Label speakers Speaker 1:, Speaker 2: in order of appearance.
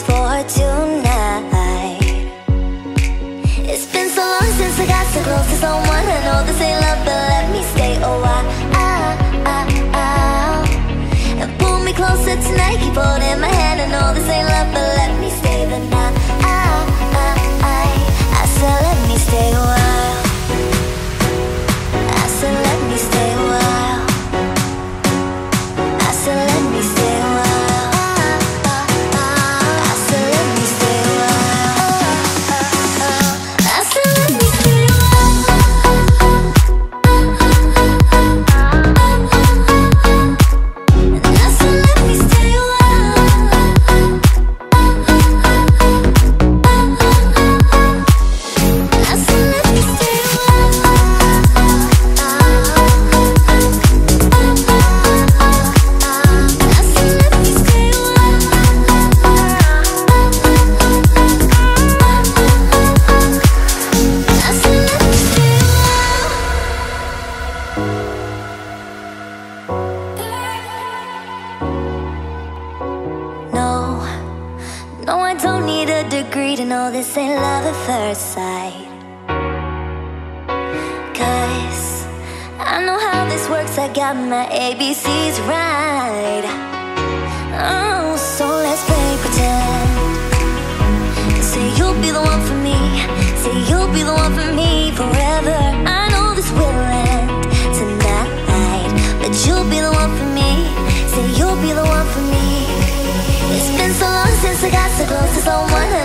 Speaker 1: for tonight. It's been so long since I got so close to someone. I know this ain't love, but I don't need a degree to know this ain't love at first sight. Cause I know how this works, I got my ABCs right. Oh, so let's play pretend. Say you'll be the one for me, say you'll be the one for me forever. I know this will end tonight, but you'll be the one for me, say you'll be the one for me. I got so close to someone.